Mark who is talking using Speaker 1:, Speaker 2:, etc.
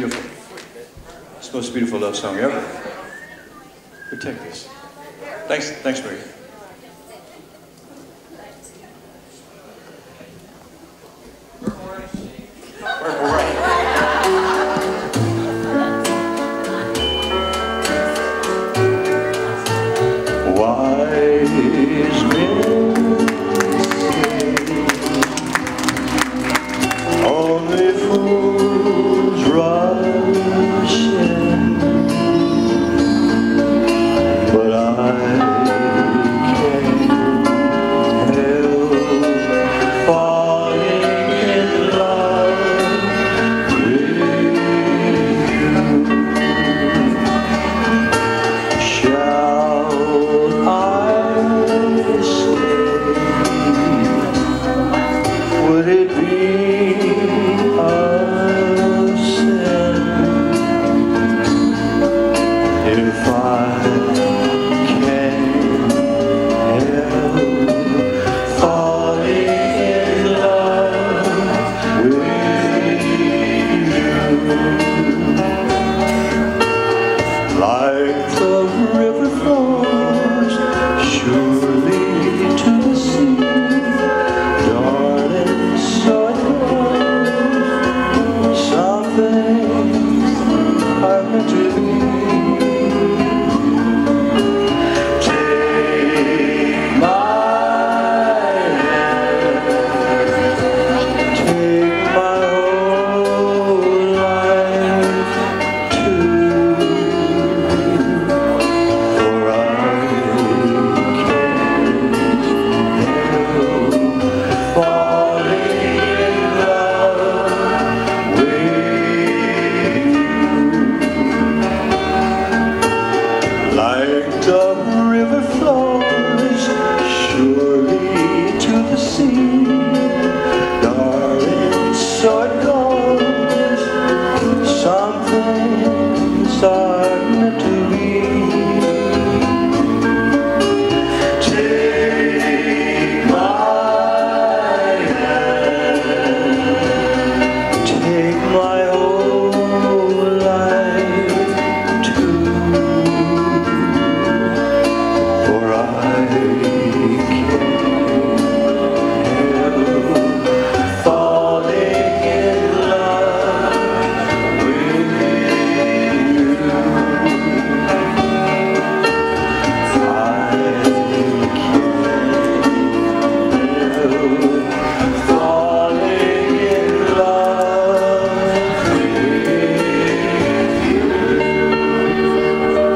Speaker 1: beautiful. It's the most beautiful love song ever. Protect us. Thanks, thanks, Marie.